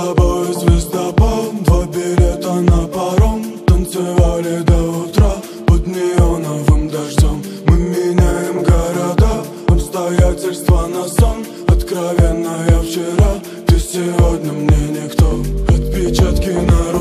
тобой звездопад Два билета на паром. Танцевали до утра Под неоновым дождем. Мы меняем города Обстоятельства на сон. Откровенно я вчера Ты сегодня мне никто. Отпечатки на руках.